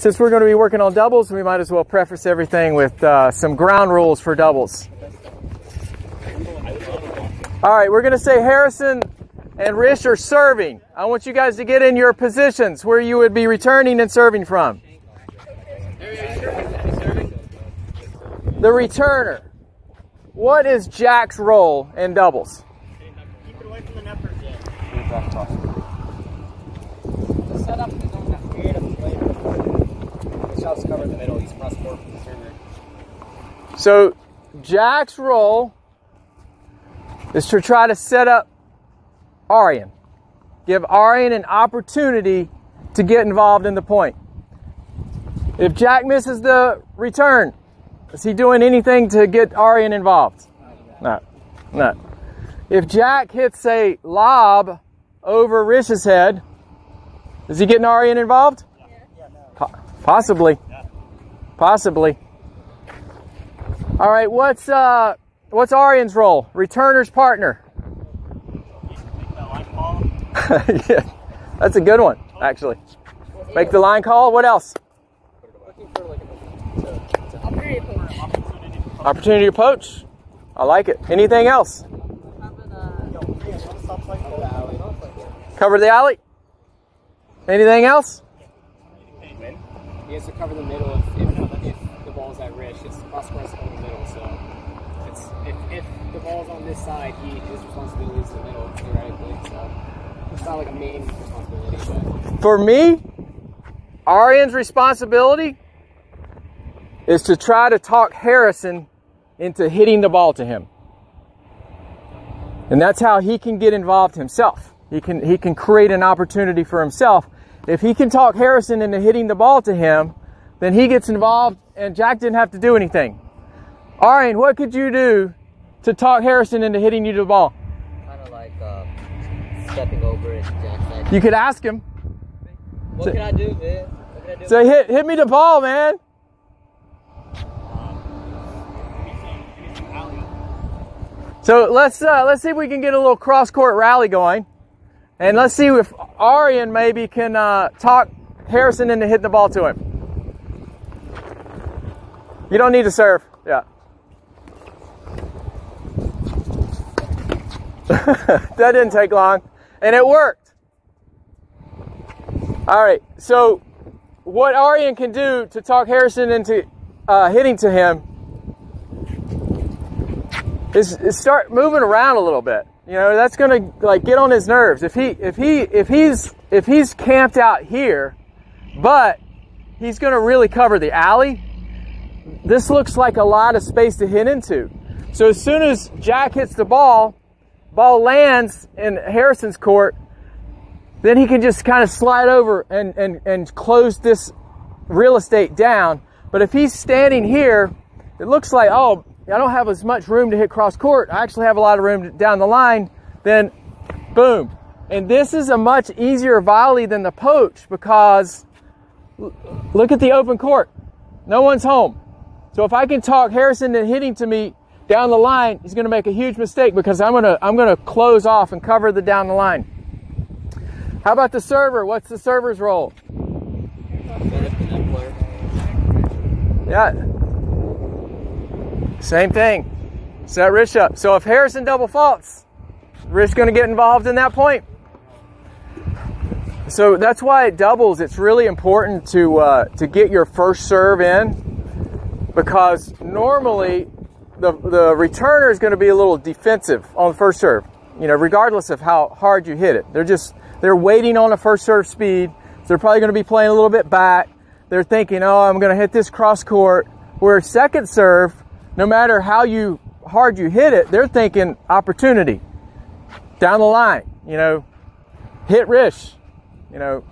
since we're going to be working on doubles, we might as well preface everything with uh, some ground rules for doubles. All right, we're going to say Harrison and Rish are serving. I want you guys to get in your positions where you would be returning and serving from. The returner. What is Jack's role in doubles? Keep it away from the net first. The setup is on that weird of play. Shots cover the middle. He's the. So Jack's role is to try to set up Arian. Give Arian an opportunity to get involved in the point. If Jack misses the return, is he doing anything to get Arian involved? No. No. If Jack hits a lob over Rish's head, is he getting Arian involved? Po- possibly. Possibly. All right, what's uh what's Arian's role? Returner's partner. Yeah, that's a good one, actually. Make the line call. What else? Opportunity to poach. I like it. Anything else? Cover the alley. Anything else? He has to cover the middle if, if, if the ball's at Rish. It's court in the middle, so it's if, if the ball's on this side, he his responsibility is the middle theoretically. So it's not like a main responsibility, but For me, Arian's responsibility is to try to talk Harrison into hitting the ball to him. And that's how he can get involved himself. He can he can create an opportunity for himself. If he can talk Harrison into hitting the ball to him, then he gets involved and Jack didn't have to do anything. Arian, what could you do to talk Harrison into hitting you to the ball? kind of like uh, stepping over it. You could ask him. What can I do, man? What can I do? Say hit hit me the ball, man. Give me some, give me some alley. So let's uh, let's see if we can get a little cross court rally going, and let's see if Arian maybe can uh, talk Harrison into hitting the ball to him. You don't need to serve. Yeah. that didn't take long, and it worked. All right. So, what Arian can do to talk Harrison into uh, hitting to him is, is start moving around a little bit. You know, that's gonna like get on his nerves. If he if he if he's if he's camped out here, but he's gonna really cover the alley, this looks like a lot of space to hit into. So as soon as Jack hits the ball, ball lands in Harrison's court, then he can just kind of slide over and, and, and close this real estate down. But if he's standing here, it looks like, oh, I don't have as much room to hit cross court. I actually have a lot of room down the line. Then, boom. And this is a much easier volley than the poach because look at the open court. No one's home. So if I can talk Harrison into hitting to me down the line, he's going to make a huge mistake because I'm going to I'm going to close off and cover the down the line. How about the server? What's the server's role? Set up the net player. Yeah. Same thing. Set Rish up. So if Harrison double faults, Rish going to get involved in that point. So that's why it doubles. It's really important to uh, to get your first serve in because normally the the returner is going to be a little defensive on the first serve. You know, regardless of how hard you hit it, they're just they're waiting on a first serve speed. So they're probably going to be playing a little bit back. They're thinking, oh, I'm going to hit this cross court. Where second serve, no matter how you hard you hit it, they're thinking opportunity down the line. You know, hit Rish. You know,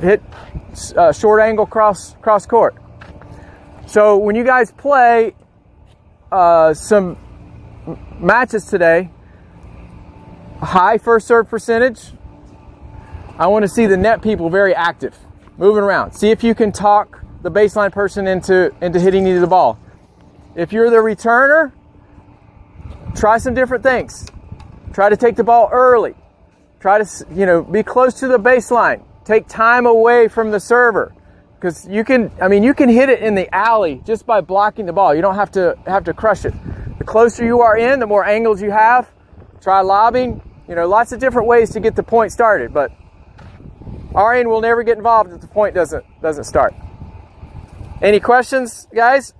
hit uh, short angle cross cross court. So when you guys play uh, some matches today, high first serve percentage. I want to see the net people very active, moving around. See if you can talk the baseline person into into hitting you the ball. If you're the returner, try some different things. Try to take the ball early. Try to you know be close to the baseline. Take time away from the server because you can. I mean, you can hit it in the alley just by blocking the ball. You don't have to have to crush it. The closer you are in, the more angles you have. Try lobbing. You know, lots of different ways to get the point started. But end will never get involved if the point doesn't doesn't start. Any questions, guys?